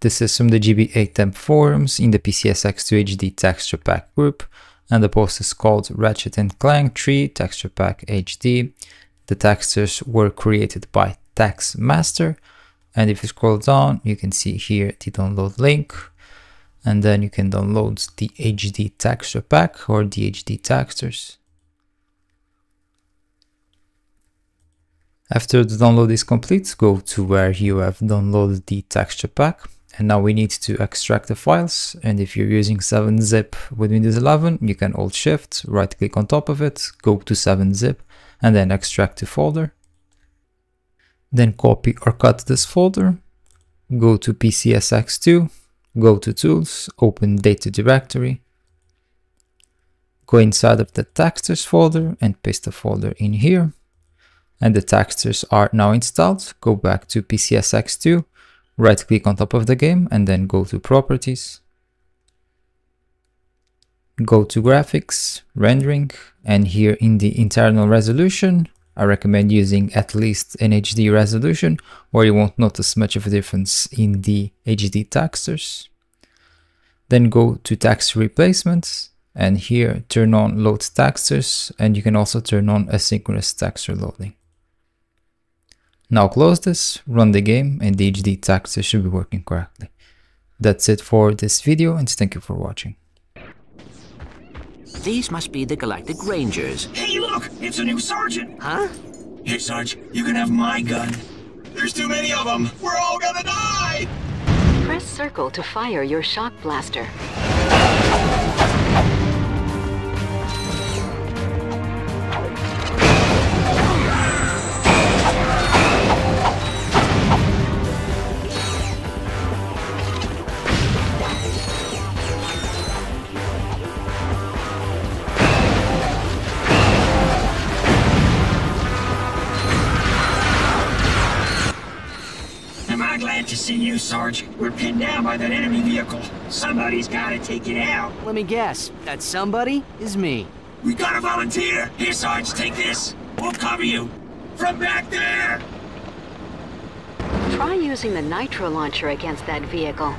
This is from the GBAtemp forums in the PCSX2 HD texture pack group, and the post is called Ratchet & Clank 3 Texture Pack HD. The textures were created by TexMaster, and if you scroll down, you can see here the download link, and then you can download the HD texture pack or the HD textures. After the download is complete, go to where you have downloaded the texture pack. And now we need to extract the files. And if you're using 7-zip with Windows 11, you can Alt Shift, right click on top of it, go to 7-zip, and then extract the folder. Then copy or cut this folder, go to PCSX2, go to Tools, open Data Directory, go inside of the textures folder and paste the folder in here and the textures are now installed, go back to PCSX2, right click on top of the game and then go to properties. Go to graphics, rendering, and here in the internal resolution, I recommend using at least an HD resolution or you won't notice much of a difference in the HD textures. Then go to text replacements and here turn on load textures and you can also turn on asynchronous texture loading. Now close this, run the game, and the HD texture should be working correctly. That's it for this video, and thank you for watching. These must be the Galactic Rangers. Hey, look! It's a new sergeant! Huh? Hey, Sarge, you can have my gun. There's too many of them! We're all gonna die! Press circle to fire your shock blaster. To see you, Sarge? We're pinned down by that enemy vehicle. Somebody's gotta take it out. Let me guess. That somebody is me. We gotta volunteer! Here, Sarge, take this! We'll cover you! From back there! Try using the nitro launcher against that vehicle.